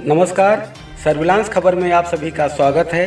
नमस्कार, सर्विलांस खबर में आप सभी का स्वागत है।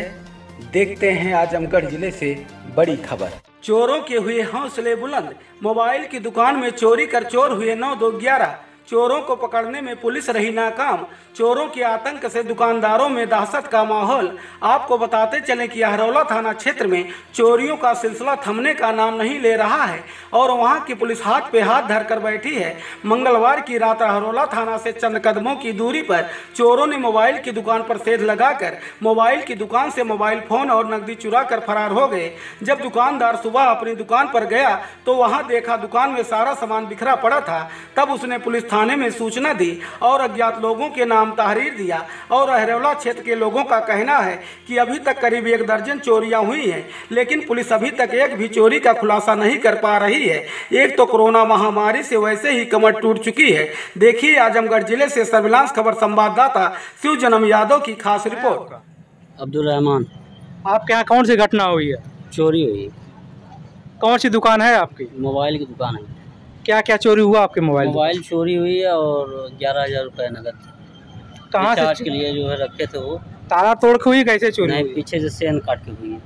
देखते हैं आजमगढ़ ज़िले से बड़ी खबर। चोरों के हुए हौसले बुलंद, मोबाइल की दुकान में चोरी कर चोर हुए नौ दो ग्यारह। चोरों को पकड़ने में पुलिस रही नाकाम। चोरों के आतंक से दुकानदारों में दहशत का माहौल। आपको बताते चले कि अहरौला थाना क्षेत्र में चोरियों का सिलसिला थमने का नाम नहीं ले रहा है और वहाँ की पुलिस हाथ पे हाथ धरकर बैठी है। मंगलवार की रात अहरौला थाना से चंद कदमों की दूरी पर चोरों ने मोबाइल की दुकान पर सेध लगाकर मोबाइल की दुकान से मोबाइल फ़ोन और नकदी चुरा कर फरार हो गए। जब दुकानदार सुबह अपनी दुकान पर गया तो वहाँ देखा दुकान में सारा सामान बिखरा पड़ा था। तब उसने पुलिस थाने में सूचना दी और अज्ञात लोगों के नाम तहरीर दिया। और अहरौला क्षेत्र के लोगों का कहना है कि अभी तक करीब एक दर्जन चोरियाँ हुई हैं लेकिन पुलिस अभी तक एक भी चोरी का खुलासा नहीं कर पा रही है। एक तो कोरोना महामारी से वैसे ही कमर टूट चुकी है। देखिए आजमगढ़ ज़िले से सर्विलांस खबर संवाददाता शिव जन्म यादव की खास रिपोर्ट। अब्दुल रहमान। आपके यहाँ कौन सी घटना हुई है? चोरी हुई। कौन सी दुकान है आपकी? मोबाइल की दुकान है। क्या क्या चोरी हुआ आपके मोबाइल मोबाइल चोरी हुई है और ग्यारह हज़ार रुपये नगद कहाँ रिचार्ज से के लिए जो है रखे थे वो। ताला तोड़ के हुई कैसे चोरी नहीं हुई? पीछे से सेन काट के हुई है।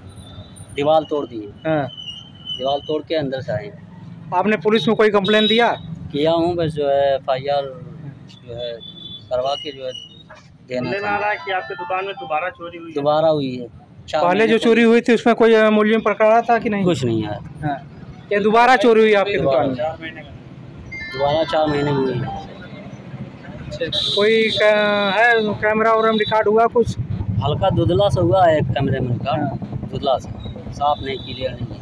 दीवार तोड़ दी हाँ। दीवार तोड़ के अंदर से आए आपने पुलिस में कोई कंप्लेन दिया? किया हूँ बस जो है एफ़ आई आर जो है करवा के जो है देना था। कि आपके दुकान में दोबारा चोरी हुई दोबारा हुई है। पहले जो चोरी हुई थी उसमें कोई मूल्य पकड़ा था कि नहीं? कुछ नहीं आया। हाँ। ये दोबारा चोरी हुई आपकी दुकान। में दोबारा चार महीने हुई। है कोई है कैमरा वैमरा रिकॉर्ड हुआ कुछ? हल्का धुंधला सा हुआ है कैमरे में का। धुंधला सा। साफ़ नहीं क्लियर नहीं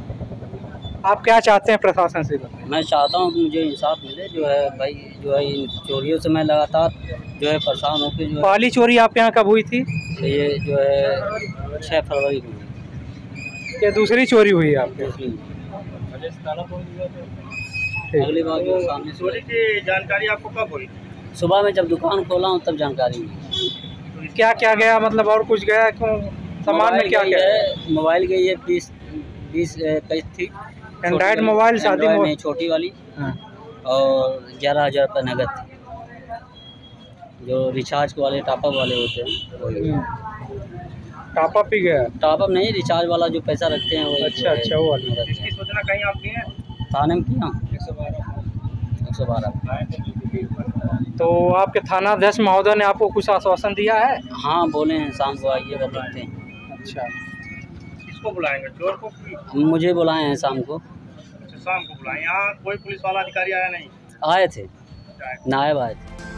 आप क्या चाहते हैं प्रशासन से? मैं चाहता हूँ कि मुझे इंसाफ मिले जो है भाई जो है इन चोरियों से मैं लगातार जो है परेशान होकर जो पहली चोरी आपके यहाँ कब हुई थी? ये जो है छः फरवरी को ये दूसरी चोरी हुई है आपके। अगली बार जो सामने से की जानकारी आपको कब हुई? सुबह में जब दुकान खोला हूँ तब जानकारी हुई। क्या क्या गया मतलब और कुछ गया? क्यों? सामान में मोबाइल क्या है? मोबाइल गई है बीस बीस इक्कीस थी। एंड्रॉयड मोबाइल, शादी। नहीं छोटी वाली। हाँ। और ग्यारह हज़ार रुपये नगद। थी जो रिचार्ज वाले टॉपअप वाले होते हैं वही। टॉप अप ही गया टॉपअप नहीं रिचार्ज वाला जो पैसा रखते हैं वही अच्छा, अच्छा, वो वाला। है। सूचना कहीं आप दिए थाने में किया। एक सौ बारह। तो आपके थाना अध्यक्ष महोदय ने आपको कुछ आश्वासन दिया है? हाँ बोले हैं शाम को आइएगा देखते हैं। अच्छा। किसको बुलाएँगे? चोर को? मुझे बुलाए हैं शाम को। अच्छा, शाम को बुलाए। यहाँ कोई पुलिस वाला अधिकारी आया नहीं? आए थे। नायब आए थे।